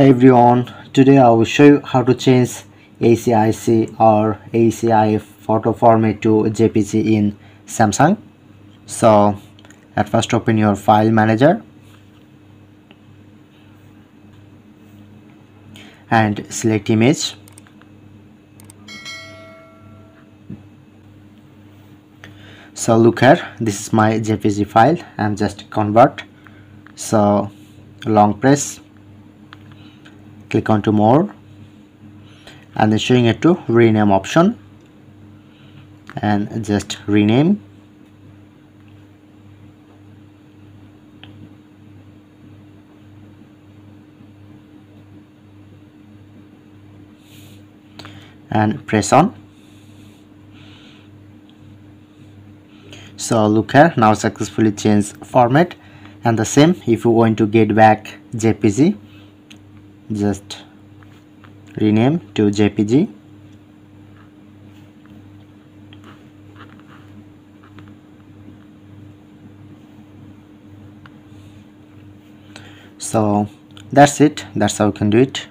Hey everyone, today I will show you how to change HEIC or HEIF photo format to JPG in Samsung. So at first open your file manager and select image. So look here, this is my JPG file. I'm just convert. So long press click on to more and then showing it to rename option and just rename. And press on. So look here now successfully change format. And the same if you want to get back jpg just rename to jpg so that's it. That's how you can do it